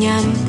nyaman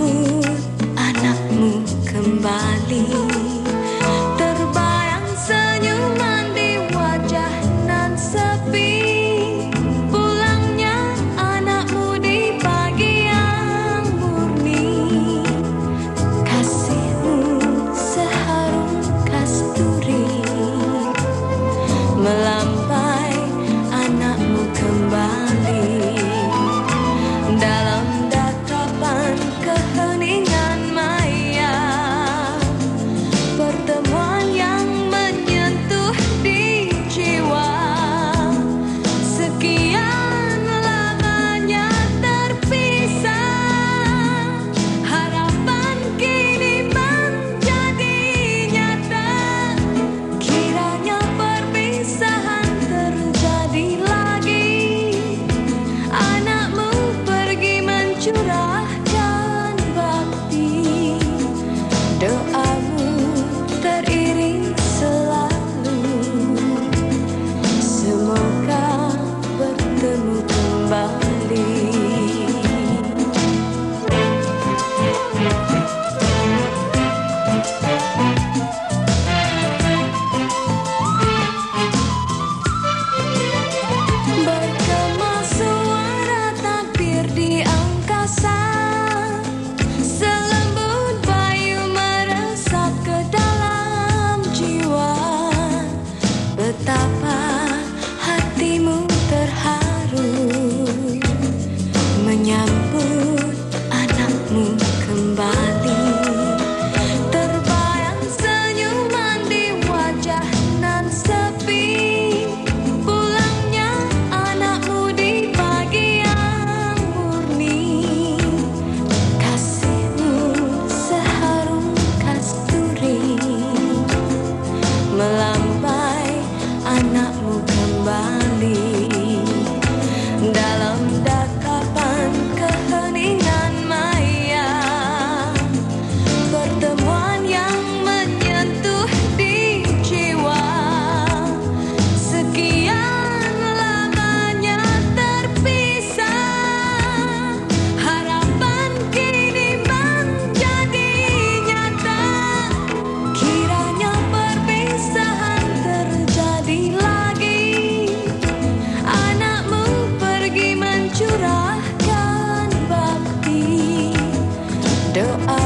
curahkan bakti. Doa